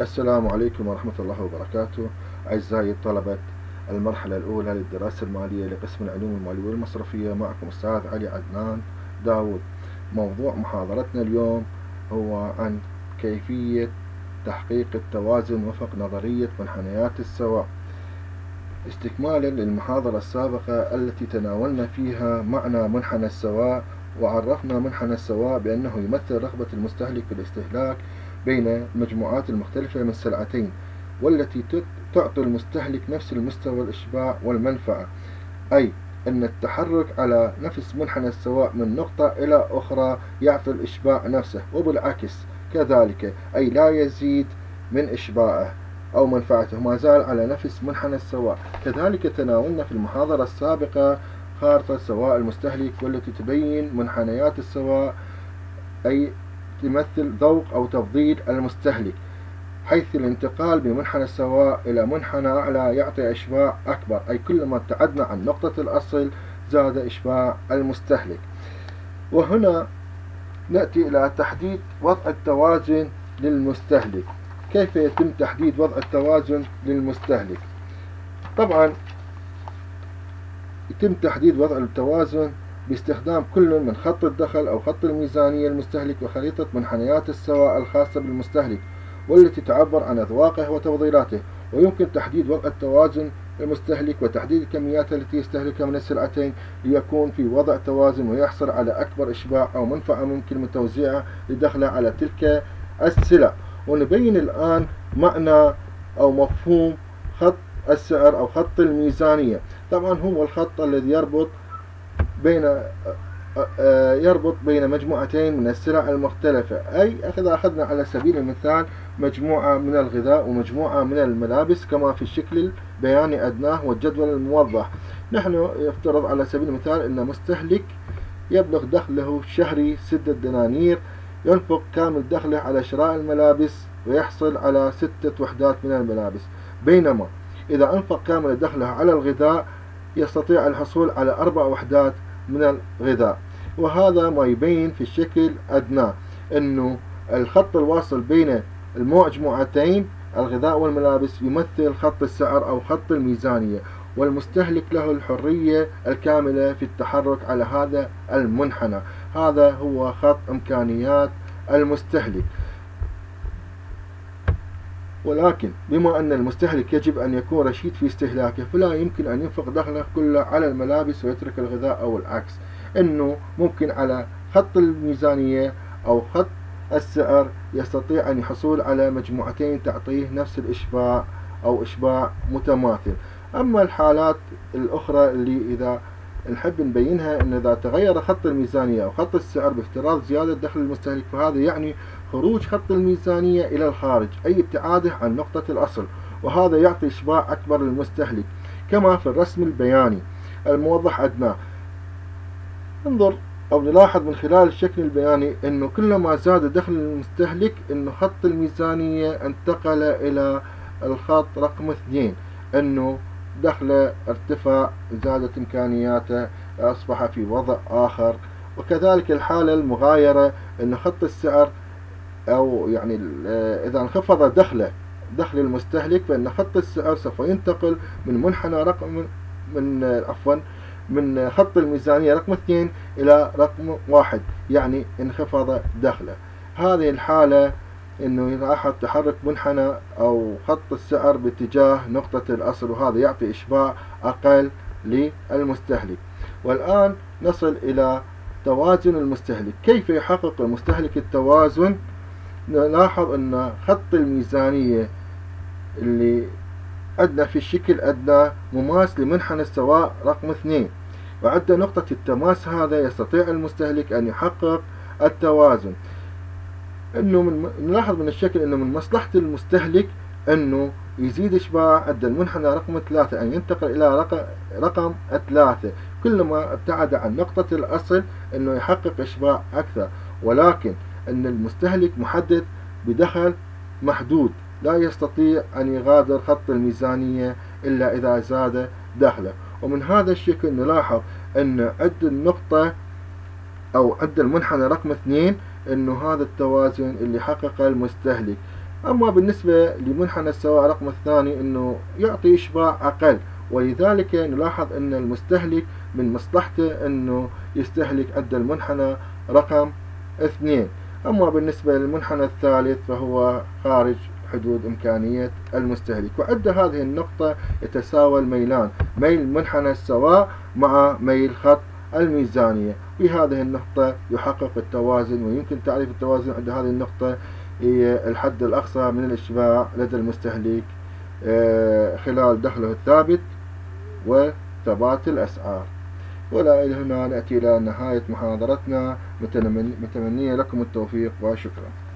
السلام عليكم ورحمة الله وبركاته. أعزائي طلبة المرحلة الأولى للدراسة المالية لقسم العلوم المالية والمصرفية. معكم أستاذ علي عدنان داود موضوع محاضرتنا اليوم هو عن كيفية تحقيق التوازن وفق نظرية منحنيات السواء. استكمالا للمحاضرة السابقة التي تناولنا فيها معنى منحنى السواء وعرفنا منحنى السواء بأنه يمثل رغبة المستهلك في الاستهلاك بين المجموعات المختلفة من السلعتين والتي تعطي المستهلك نفس المستوى الإشباع والمنفعة. أي أن التحرك على نفس منحنى السواء من نقطة إلى أخرى يعطي الإشباع نفسه وبالعكس كذلك أي لا يزيد من إشباعه أو منفعته ما زال على نفس منحنى السواء. كذلك تناولنا في المحاضرة السابقة خارطة سواء المستهلك والتي تبين منحنيات السواء أي تمثل ذوق أو تفضيل المستهلك حيث الانتقال بمنحنى السواء إلى منحنى أعلى يعطي إشباع أكبر أي كلما ابتعدنا عن نقطة الأصل زاد إشباع المستهلك. وهنا نأتي إلى تحديد وضع التوازن للمستهلك. كيف يتم تحديد وضع التوازن للمستهلك؟ طبعا يتم تحديد وضع التوازن باستخدام كل من خط الدخل أو خط الميزانية المستهلك وخريطة منحنيات السواء الخاصة بالمستهلك والتي تعبر عن أذواقه وتفضيلاته. ويمكن تحديد وضع التوازن المستهلك وتحديد الكميات التي يستهلكها من السلعتين ليكون في وضع توازن ويحصل على أكبر إشباع أو منفعة ممكن من توزيعه لدخله على تلك السلع. ونبين الآن معنى أو مفهوم خط السعر أو خط الميزانية. طبعا هو الخط الذي يربط بين يربط بين مجموعتين من السلع المختلفة. أي إذا أخذنا على سبيل المثال مجموعة من الغذاء ومجموعة من الملابس كما في الشكل البياني أدناه والجدول الموضح. نحن يفترض على سبيل المثال أن مستهلك يبلغ دخله الشهري ستة دنانير ينفق كامل دخله على شراء الملابس ويحصل على ستة وحدات من الملابس. بينما إذا أنفق كامل دخله على الغذاء يستطيع الحصول على أربع وحدات من الغذاء. وهذا ما يبين في الشكل أدناه أنه الخط الواصل بين المجموعتين الغذاء والملابس يمثل خط السعر أو خط الميزانية والمستهلك له الحرية الكاملة في التحرك على هذا المنحنى. هذا هو خط إمكانيات المستهلك. ولكن بما أن المستهلك يجب أن يكون رشيد في استهلاكه فلا يمكن أن ينفق دخله كله على الملابس ويترك الغذاء أو العكس. أنه ممكن على خط الميزانية أو خط السعر يستطيع أن يحصل على مجموعتين تعطيه نفس الإشباع أو إشباع متماثل. أما الحالات الأخرى اللي إذا نحب نبينها أن إذا تغير خط الميزانية أو خط السعر بافتراض زيادة دخل المستهلك فهذا يعني خروج خط الميزانية إلى الخارج أي ابتعاده عن نقطة الأصل وهذا يعطي إشباع أكبر للمستهلك كما في الرسم البياني. الموضح أدناه انظر أو نلاحظ من خلال الشكل البياني أنه كلما زاد دخل المستهلك أنه خط الميزانية انتقل إلى الخط رقم اثنين أنه دخله ارتفع زادت إمكانياته أصبح في وضع آخر. وكذلك الحالة المغايرة أن خط السعر أو يعني إذا انخفض دخله دخل المستهلك فإن خط السعر سوف ينتقل من منحنى رقم من عفوا من خط الميزانية رقم اثنين إلى رقم واحد يعني انخفض دخله. هذه الحالة إنه يلاحظ تحرك منحنى أو خط السعر باتجاه نقطة الأصل وهذا يعطي إشباع أقل للمستهلك. والآن نصل إلى توازن المستهلك. كيف يحقق المستهلك التوازن؟ نلاحظ أن خط الميزانية اللي عندنا في الشكل أدنى مماس لمنحنى السواء رقم اثنين. وعند نقطة التماس هذا يستطيع المستهلك أن يحقق التوازن. إنه من نلاحظ من الشكل إنه من مصلحة المستهلك إنه يزيد إشباع عند المنحنى رقم ثلاثة ان ينتقل إلى رقم رقم ثلاثة كلما ابتعد عن نقطة الأصل إنه يحقق إشباع أكثر. ولكن إن المستهلك محدد بدخل محدود لا يستطيع أن يغادر خط الميزانية إلا إذا زاد دخله. ومن هذا الشكل نلاحظ إن عند النقطة أو عند المنحنى رقم اثنين إنه هذا التوازن اللي حققه المستهلك. أما بالنسبة لمنحنى السواء رقم الثاني أنه يعطي إشباع أقل. ولذلك نلاحظ أن المستهلك من مصلحته أنه يستهلك عند المنحنى رقم اثنين. أما بالنسبة للمنحنى الثالث فهو خارج حدود إمكانية المستهلك. وعند هذه النقطة يتساوى الميلان. ميل منحنى السواء مع ميل خط الميزانية. في هذه النقطة يحقق التوازن ويمكن تعريف التوازن عند هذه النقطة هي الحد الأقصى من الإشباع لدى المستهلك آه، خلال دخله الثابت وثبات الأسعار. ولا إلى هنا نأتي إلى نهاية محاضرتنا. متمنية لكم التوفيق وشكرا.